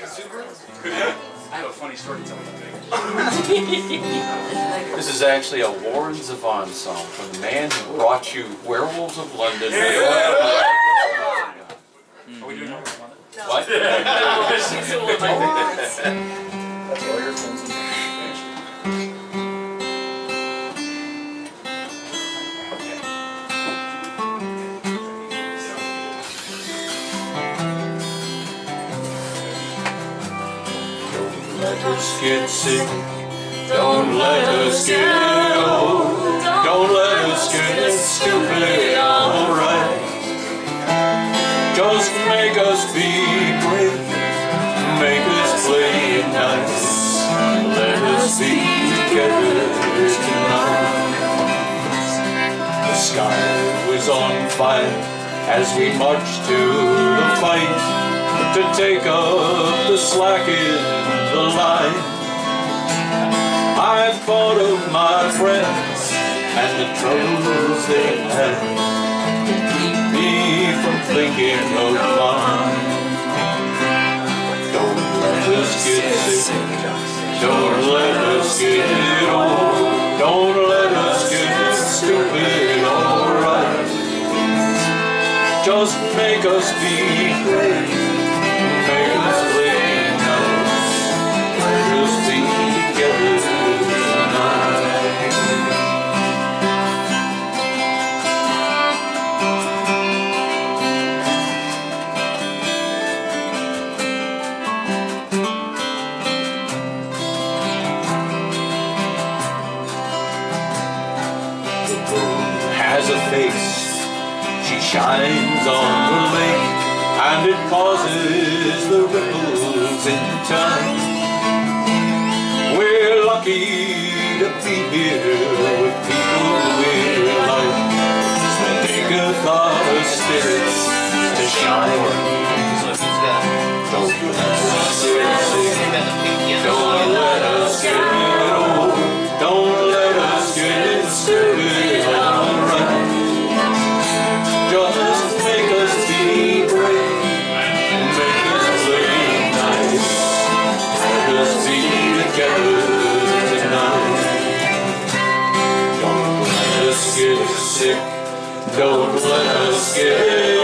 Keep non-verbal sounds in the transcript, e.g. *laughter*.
exuberance? I have a funny story to tell about that. This is actually a Warren Zevon song from the man who brought you Werewolves of London. Are we doing number one? What? *laughs* *laughs* let us get sick. Don't let us get old. Don't let us get stupid, alright. Just make us be brave. Make us play nice. Let us be together tonight. The sky was on fire as we marched to the fight to take up the slack in the line. I thought of my friends and the troubles they had to keep me from thinking of mine. Don't let us get sick. Don't let us get old. Don't let us get stupid, alright. Just make us be brave. Has a face. She shines on the lake, and it causes the ripples in time. We're lucky to be here sick. Don't let us get